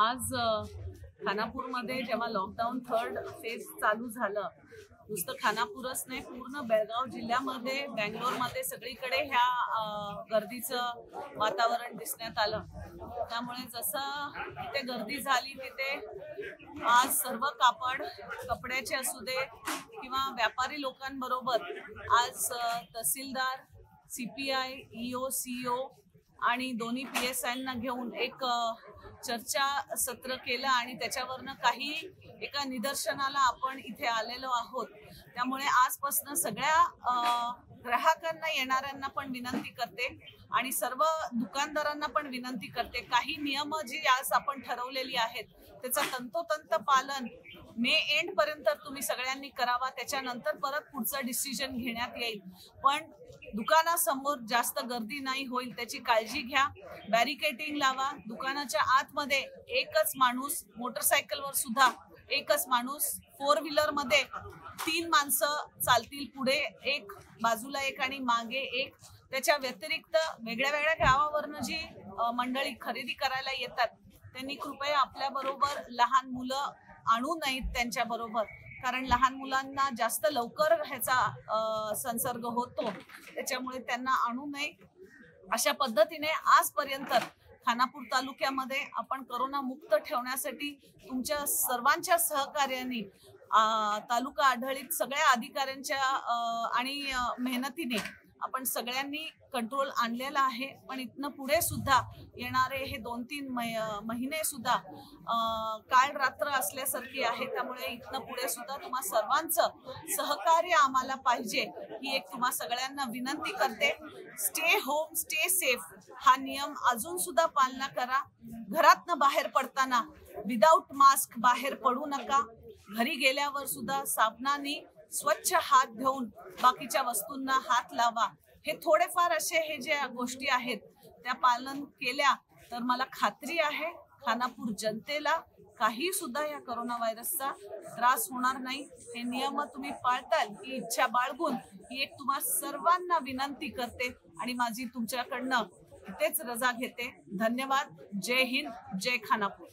आज खानापूरमध्ये जेव्हा lockdown third phase चालू झालं नुसतं खानापूरच नाही पूर्ण बेळगाव जिल्ह्यामध्ये बँगलोरमध्ये सगळीकडे ह्या गर्दीचं वातावरण दिसण्यात आलं. त्यामुळे जसं तिथे गर्दी झाली तिथे आज सर्व कापड कपड्याचे असू दे किंवा व्यापारी लोकांबरोबर आज अ, तहसीलदार सीपीआय ईओ ओ आणि दोन्ही पी एस आयना घेऊन एक चर्चा सत्र केलं आणि त्याच्यावरनं काही एका निदर्शनाला आपण इथे आलेलो आहोत. त्यामुळे आजपासून सगळ्या ग्राहकांना येणाऱ्यांना पण विनंती करते आणि सर्व दुकानदारांना पण विनंती करते. काही नियम जी आज आपण ठरवलेली आहेत त्याचं तंतोतंत पालन मे एंड पर्यंत तुम्ही सगळ्यांनी करावा. त्याच्यानंतर परत पुढचं डिसिजन घेण्यात येईल. पण दुकानासमोर जास्त गर्दी नाही होईल त्याची काळजी घ्या. बॅरिकेटिंग लावा. दुकानाच्या आतमध्ये एकच माणूस मोटरसायकलवर सुद्धा एकच माणूस फोर व्हीलरमध्ये तीन माणसं चालतील पुढे एक बाजूला एक आणि मागे एक. त्याच्या व्यतिरिक्त वेगळ्या वेगळ्या गावावरनं जी मंडळी खरेदी करायला येतात त्यांनी कृपया आपल्या बरोबर लहान मुलं आणू नयेत त्यांच्या बरोबर कारण लहान मुलांना जास्त लवकर ह्याचा संसर्ग होतो. त्याच्यामुळे त्यांना आणू नये. अशा पद्धतीने आजपर्यंत खानापूर तालुक्यामध्ये आपण करोना मुक्त ठेवण्यासाठी तुमच्या सर्वांच्या सहकार्याने तालुका आढळीत सगळ्या अधिकाऱ्यांच्या आणि मेहनतीने आपण सगळ्यांनी कंट्रोल आणलेला आहे. पण इथनं पुढे सुद्धा येणारे हे दोन तीन महिने सुद्धा अं, काळ रात्र असल्यासारखी आहे. त्यामुळे इथनं पुढे सुद्धा तुम्हा सर्वांचं सहकार्य आम्हाला पाहिजे ही एक तुम्हा सगळ्यांना विनंती करते. स्टे होम स्टे सेफ हा नियम अजून सुद्धा पालना करा. घरातनं बाहेर पडताना विदाऊट मास्क बाहेर पडू नका. घरी गेल्यावर सुद्धा साबणाने स्वच्छ हात घेऊन बाकीच्या वस्तूंना हात लावा. हे थोडेफार असे हे ज्या गोष्टी आहेत त्या पालन केल्या तर मला खात्री आहे खानापूर जनतेला काही सुद्धा या करोना व्हायरसचा त्रास होणार नाही. हे नियम तुम्ही पाळताल ही इच्छा बाळगून ही एक तुम्हा सर्वांना विनंती करते आणि माझी तुमच्याकडनं तेच रजा घेते. धन्यवाद. जय हिंद जय खानापूर.